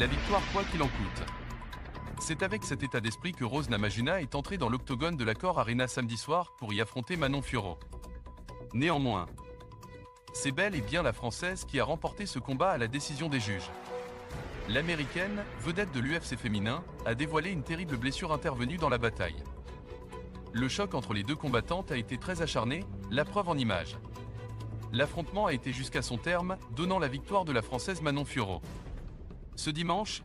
La victoire quoi qu'il en coûte. C'est avec cet état d'esprit que Rose Namajuna est entrée dans l'octogone de l'accord Arena samedi soir pour y affronter Manon Fiorot. Néanmoins, c'est bel et bien la Française qui a remporté ce combat à la décision des juges. L'Américaine, vedette de l'UFC féminin, a dévoilé une terrible blessure intervenue dans la bataille. Le choc entre les deux combattantes a été très acharné, la preuve en images. L'affrontement a été jusqu'à son terme, donnant la victoire de la Française Manon Fiorot. Ce dimanche,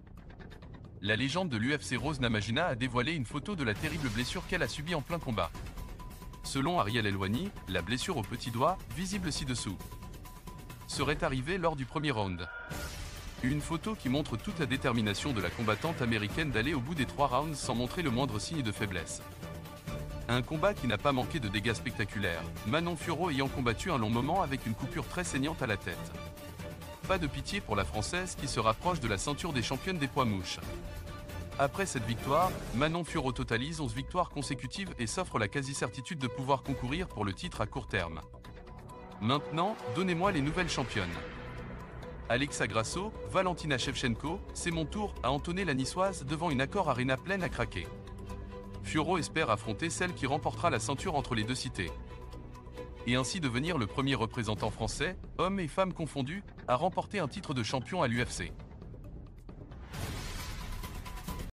la légende de l'UFC Rose Namajuna a dévoilé une photo de la terrible blessure qu'elle a subie en plein combat. Selon Ariel Elwani, la blessure au petit doigt, visible ci-dessous, serait arrivée lors du premier round. Une photo qui montre toute la détermination de la combattante américaine d'aller au bout des trois rounds sans montrer le moindre signe de faiblesse. Un combat qui n'a pas manqué de dégâts spectaculaires, Manon Fiorot ayant combattu un long moment avec une coupure très saignante à la tête. Pas de pitié pour la Française qui se rapproche de la ceinture des championnes des poids mouches. Après cette victoire, Manon Fiorot totalise 11 victoires consécutives et s'offre la quasi-certitude de pouvoir concourir pour le titre à court terme. Maintenant, donnez-moi les nouvelles championnes. Alexa Grasso, Valentina Shevchenko, c'est mon tour, a entonné la niçoise devant une accord arena pleine à craquer. Fiorot espère affronter celle qui remportera la ceinture entre les deux cités et ainsi devenir le premier représentant français, hommes et femmes confondus, à remporter un titre de champion à l'UFC.